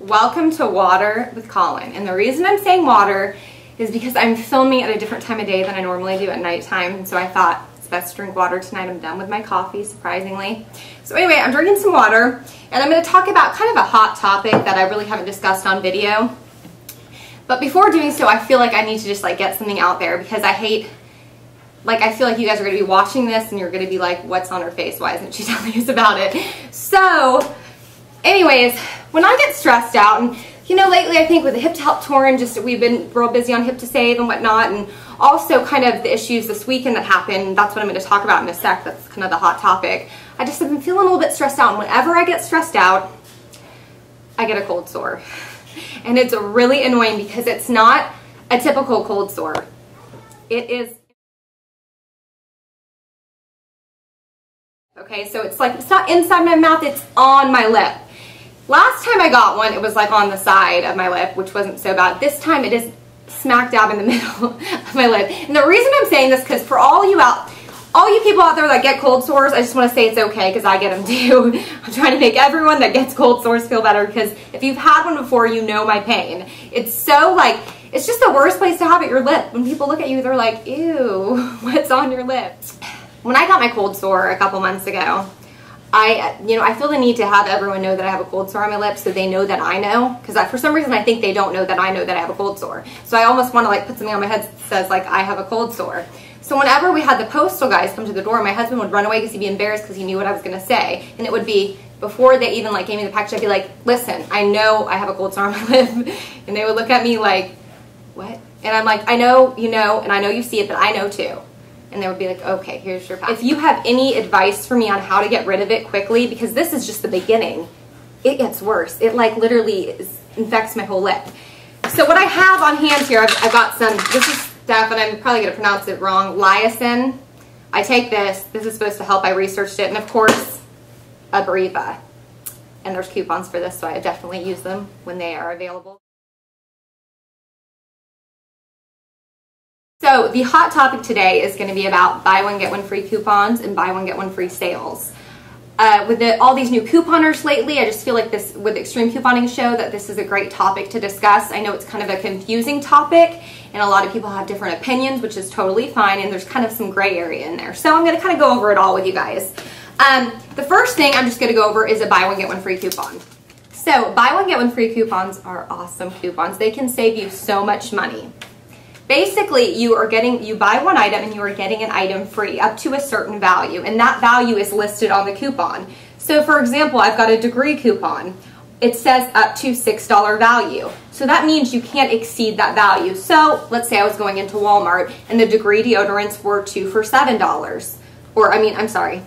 Welcome to Water with Collin. And the reason I'm saying water is because I'm filming at a different time of day than I normally do at nighttime. And so I thought it's best to drink water tonight. I'm done with my coffee, surprisingly. So anyway, I'm drinking some water and I'm going to talk about kind of a hot topic that I really haven't discussed on video. But before doing so, I feel like I need to just like get something out there because I hate like I feel like you guys are going to be watching this and you're going to be like, what's on her face? Why isn't she telling us about it? So anyways, when I get stressed out, and you know, lately I think with the hip to help torn, just we've been real busy on Hip2Save and whatnot, and also kind of the issues this weekend that happened. That's what I'm going to talk about in a sec. That's kind of the hot topic. I just have been feeling a little bit stressed out, and whenever I get stressed out, I get a cold sore. And it's really annoying because it's not a typical cold sore. It is Okay, so it's like, it's not inside my mouth, it's on my lip. Last time I got one, it was like on the side of my lip, which wasn't so bad. This time it is smack dab in the middle of my lip. And the reason I'm saying this, because for all you out, all you people out there that get cold sores, I just want to say it's okay because I get them too. I'm trying to make everyone that gets cold sores feel better because if you've had one before, you know my pain. It's so like, it's just the worst place to have it, your lip. When people look at you, they're like, ew, what's on your lips? When I got my cold sore a couple months ago, I, you know, I feel the need to have everyone know that I have a cold sore on my lips so they know that I know. Because for some reason I think they don't know that I know that I have a cold sore. So I almost want to like put something on my head that says like I have a cold sore. So whenever we had the postal guys come to the door, my husband would run away because he'd be embarrassed because he knew what I was going to say. And it would be, before they even like gave me the package, I'd be like, listen, I know I have a cold sore on my lip. and they would look at me like, what? And I'm like, I know you know, and I know you see it, but I know too and they would be like, okay, here's your pack. If you have any advice for me on how to get rid of it quickly, because this is just the beginning, it gets worse. It like literally is, infects my whole lip. So what I have on hand here, I've, I've got some, this is stuff, and I'm probably going to pronounce it wrong, Liasin. I take this. This is supposed to help. I researched it. And of course, Abreva. And there's coupons for this, so I definitely use them when they are available. So the hot topic today is going to be about buy one get one free coupons and buy one get one free sales. Uh, with the, all these new couponers lately, I just feel like this with Extreme Couponing Show that this is a great topic to discuss. I know it's kind of a confusing topic and a lot of people have different opinions, which is totally fine, and there's kind of some gray area in there. So I'm going to kind of go over it all with you guys. Um, the first thing I'm just going to go over is a buy one get one free coupon. So buy one get one free coupons are awesome coupons. They can save you so much money. Basically, you are getting, you buy one item and you are getting an item free up to a certain value, and that value is listed on the coupon. So for example, I've got a degree coupon. It says up to $6 value. So that means you can't exceed that value. So let's say I was going into Walmart and the degree deodorants were two for $7. Or, I mean, I'm sorry.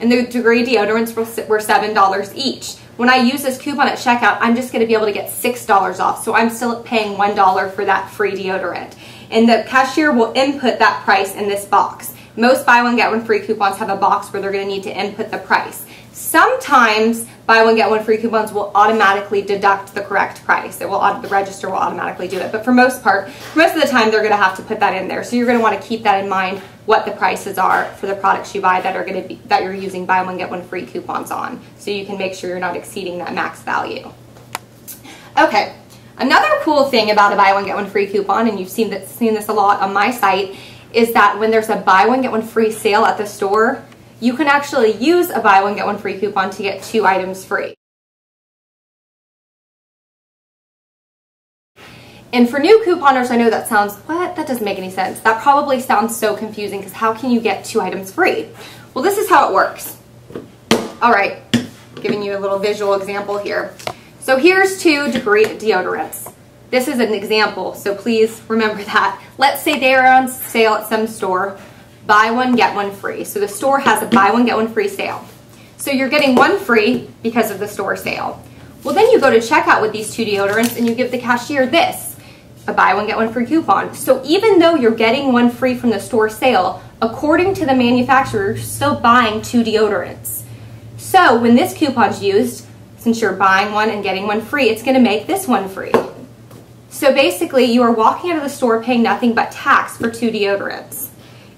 And the degree deodorants were $7 each. When I use this coupon at checkout, I'm just going to be able to get $6 off. So I'm still paying $1 for that free deodorant. And the cashier will input that price in this box. Most buy one get one free coupons have a box where they're going to need to input the price. Sometimes buy one get one free coupons will automatically deduct the correct price. It will the register will automatically do it. But for most part, most of the time they're going to have to put that in there. So you're going to want to keep that in mind what the prices are for the products you buy that are going to be that you're using buy one get one free coupons on so you can make sure you're not exceeding that max value. Okay, another cool thing about a buy one get one free coupon and you've seen that seen this a lot on my site is that when there's a buy one get one free sale at the store, you can actually use a buy one get one free coupon to get two items free. And for new couponers, I know that sounds, what? That doesn't make any sense. That probably sounds so confusing because how can you get two items free? Well, this is how it works. All right, giving you a little visual example here. So here's two degree deodorants. This is an example, so please remember that. Let's say they are on sale at some store. Buy one, get one free. So the store has a buy one, get one free sale. So you're getting one free because of the store sale. Well, then you go to checkout with these two deodorants and you give the cashier this a buy one get one free coupon. So even though you're getting one free from the store sale, according to the manufacturer, you're still buying two deodorants. So when this coupon's used, since you're buying one and getting one free, it's gonna make this one free. So basically you are walking out of the store paying nothing but tax for two deodorants.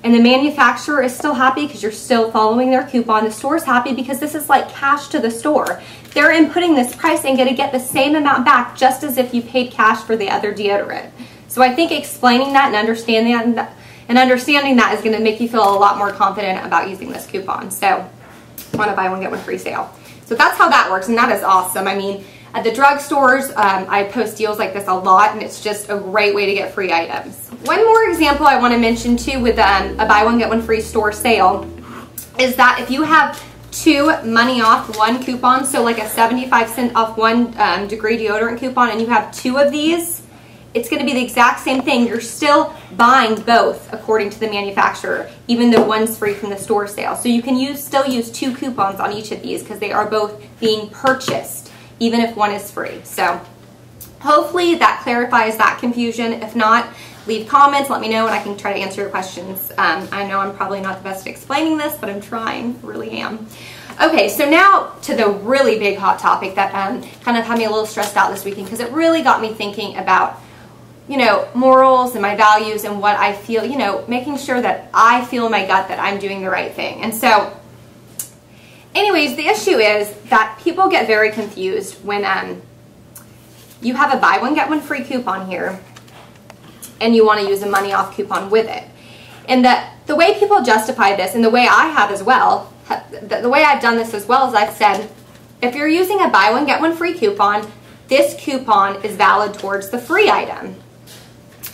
And the manufacturer is still happy because you're still following their coupon. The store's happy because this is like cash to the store. They're inputting this price and to get the same amount back just as if you paid cash for the other deodorant. So I think explaining that and understanding that and understanding that is going to make you feel a lot more confident about using this coupon. So want to buy one get one free sale. So that's how that works and that is awesome. I mean, at the drugstores, um, I post deals like this a lot and it's just a great way to get free items. One more example I want to mention too with um, a buy one get one free store sale is that if you have two money off one coupon, so like a 75 cent off one um, degree deodorant coupon and you have two of these, it's going to be the exact same thing. You're still buying both according to the manufacturer, even though one's free from the store sale. So you can use still use two coupons on each of these because they are both being purchased even if one is free. So hopefully that clarifies that confusion. If not, leave comments, let me know, and I can try to answer your questions. Um, I know I'm probably not the best at explaining this, but I'm trying, really am. Okay, so now to the really big hot topic that um, kind of had me a little stressed out this weekend because it really got me thinking about, you know, morals and my values and what I feel, you know, making sure that I feel in my gut that I'm doing the right thing. And so anyways, the issue is that people get very confused when um, you have a buy one, get one free coupon here and you want to use a money off coupon with it. And the, the way people justify this, and the way I have as well, the way I've done this as well is I've said, if you're using a buy one, get one free coupon, this coupon is valid towards the free item.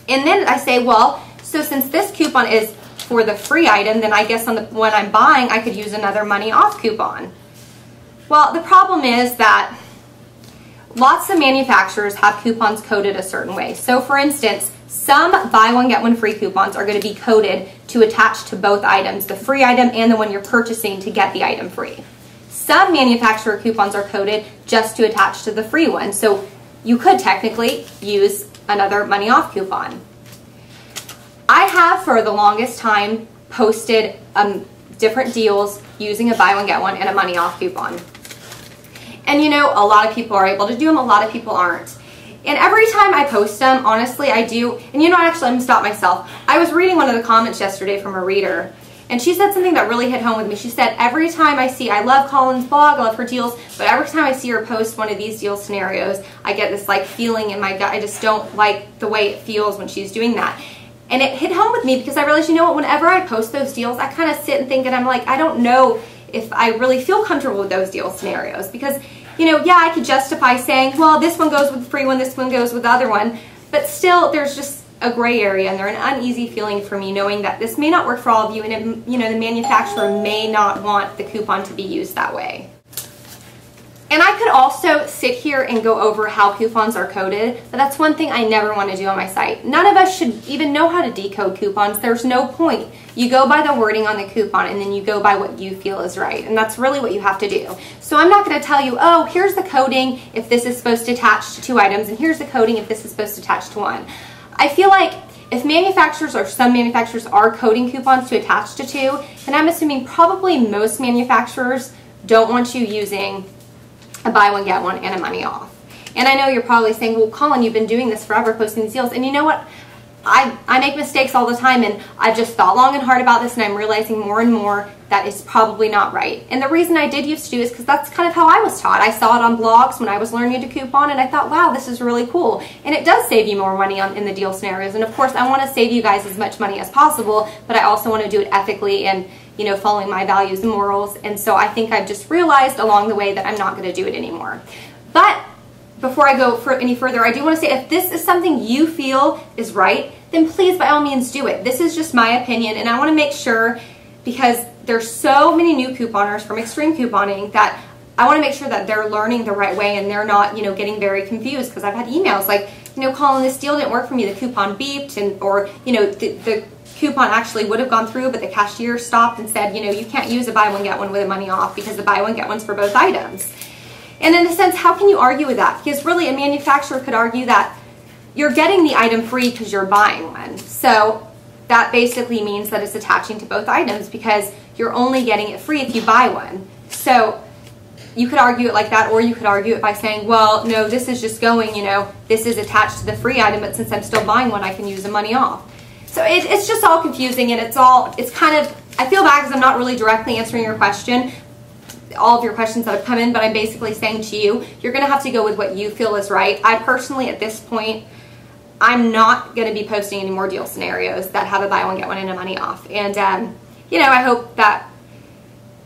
And then I say, well, so since this coupon is for the free item, then I guess on the when I'm buying, I could use another money off coupon. Well, the problem is that lots of manufacturers have coupons coded a certain way. So for instance, some buy one get one free coupons are going to be coded to attach to both items, the free item and the one you're purchasing to get the item free. Some manufacturer coupons are coded just to attach to the free one. So you could technically use another money off coupon. I have for the longest time posted um, different deals using a buy one get one and a money off coupon. And you know, a lot of people are able to do them, a lot of people aren't. And every time I post them, honestly, I do, and you know, actually, I'm gonna stop myself. I was reading one of the comments yesterday from a reader, and she said something that really hit home with me. She said, every time I see, I love Collin's blog, I love her deals, but every time I see her post one of these deal scenarios, I get this like feeling in my gut. I just don't like the way it feels when she's doing that. And it hit home with me because I realized, you know what, whenever I post those deals, I kind of sit and think and I'm like, I don't know if I really feel comfortable with those deal scenarios because, you know, yeah, I could justify saying, well, this one goes with the free one, this one goes with the other one, but still there's just a gray area and they're an uneasy feeling for me knowing that this may not work for all of you and it, you know, the manufacturer may not want the coupon to be used that way. And I could also sit here and go over how coupons are coded, but that's one thing I never want to do on my site. None of us should even know how to decode coupons. There's no point. You go by the wording on the coupon and then you go by what you feel is right. And that's really what you have to do. So I'm not going to tell you, oh, here's the coding if this is supposed to attach to two items and here's the coding if this is supposed to attach to one. I feel like if manufacturers or some manufacturers are coding coupons to attach to two, then I'm assuming probably most manufacturers don't want you using a buy one, get one, and a money off. And I know you're probably saying, well, Collin, you've been doing this forever, posting these deals. And you know what? I, I make mistakes all the time and I've just thought long and hard about this and I'm realizing more and more that is probably not right. And the reason I did used to do is because that's kind of how I was taught. I saw it on blogs when I was learning to coupon and I thought, wow, this is really cool. And it does save you more money on, in the deal scenarios. And of course, I want to save you guys as much money as possible, but I also want to do it ethically and you know, following my values and morals. And so I think I've just realized along the way that I'm not going to do it anymore. But before I go for any further, I do want to say if this is something you feel is right, then please by all means do it. This is just my opinion and I want to make sure because there's so many new couponers from extreme couponing that I want to make sure that they're learning the right way and they're not, you know, getting very confused because I've had emails like, you know, Collin, this deal didn't work for me. The coupon beeped and, or, you know, the, the coupon actually would have gone through, but the cashier stopped and said, you know, you can't use a buy one, get one with the money off because the buy one, get one's for both items. And in a sense, how can you argue with that? Because really a manufacturer could argue that you're getting the item free because you're buying one. So that basically means that it's attaching to both items because you're only getting it free if you buy one. So you could argue it like that, or you could argue it by saying, well, no, this is just going, you know, this is attached to the free item, but since I'm still buying one, I can use the money off. So it, it's just all confusing and it's all, it's kind of, I feel bad because I'm not really directly answering your question, all of your questions that have come in, but I'm basically saying to you, you're going to have to go with what you feel is right. I personally, at this point, I'm not going to be posting any more deal scenarios that have a buy one, get one and a money off. And, um, you know, I hope that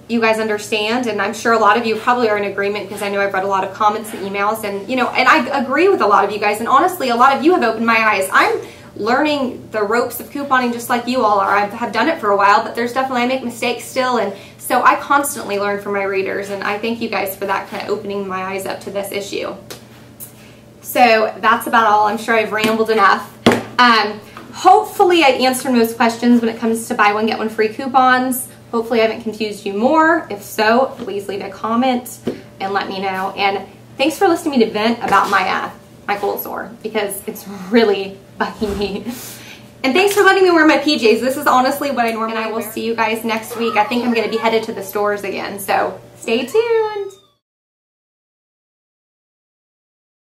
you guys understand and I'm sure a lot of you probably are in agreement because I know I've read a lot of comments and emails and you know and I agree with a lot of you guys and honestly a lot of you have opened my eyes. I'm learning the ropes of couponing just like you all are. I have done it for a while but there's definitely I make mistakes still and so I constantly learn from my readers and I thank you guys for that kind of opening my eyes up to this issue. So that's about all. I'm sure I've rambled enough. Um, hopefully I answered most questions when it comes to buy one get one free coupons. Hopefully I haven't confused you more. If so, please leave a comment and let me know. And thanks for listening to me vent about my uh, my cold sore because it's really bugging me. And thanks for letting me wear my PJs. This is honestly what I normally And I will see you guys next week. I think I'm going to be headed to the stores again. So stay tuned.